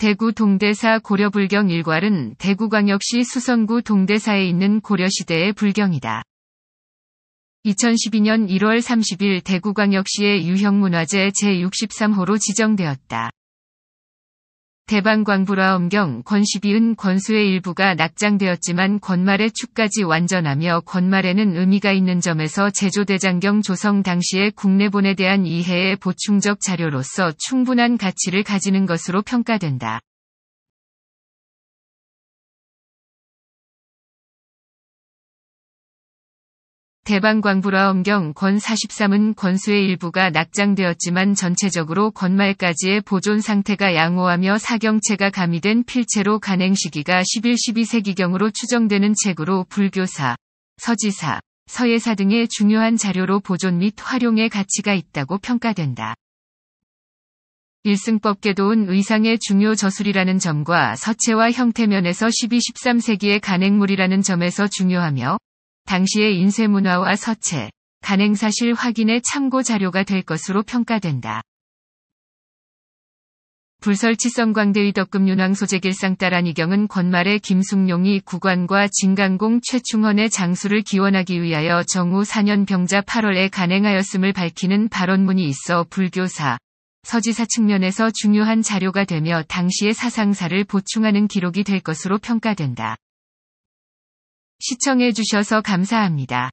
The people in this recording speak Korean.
대구 동대사 고려불경 일괄은 대구광역시 수성구 동대사에 있는 고려시대의 불경이다. 2012년 1월 30일 대구광역시의 유형문화재 제63호로 지정되었다. 대방 광부라 엄경 권시비은 권수의 일부가 낙장되었지만 권말의 축까지 완전하며 권말에는 의미가 있는 점에서 제조대장경 조성 당시의 국내본에 대한 이해의 보충적 자료로서 충분한 가치를 가지는 것으로 평가된다. 대방광부라 엄경 권 43은 권수의 일부가 낙장되었지만 전체적으로 권말까지의 보존 상태가 양호하며 사경체가 가미된 필체로 간행 시기가 11-12세기경으로 추정되는 책으로 불교사, 서지사, 서예사 등의 중요한 자료로 보존 및 활용의 가치가 있다고 평가된다. 일승법계도은 의상의 중요 저술이라는 점과 서체와 형태면에서 12-13세기의 간행물이라는 점에서 중요하며 당시의 인쇄문화와 서체, 간행사실 확인의 참고 자료가 될 것으로 평가된다. 불설치성 광대의 덕금윤왕 소재길상 따란 이경은 권말의 김숙룡이 국관과 진강공 최충헌의 장수를 기원하기 위하여 정후 4년 병자 8월에 간행하였음을 밝히는 발언문이 있어 불교사, 서지사 측면에서 중요한 자료가 되며 당시의 사상사를 보충하는 기록이 될 것으로 평가된다. 시청해주셔서 감사합니다.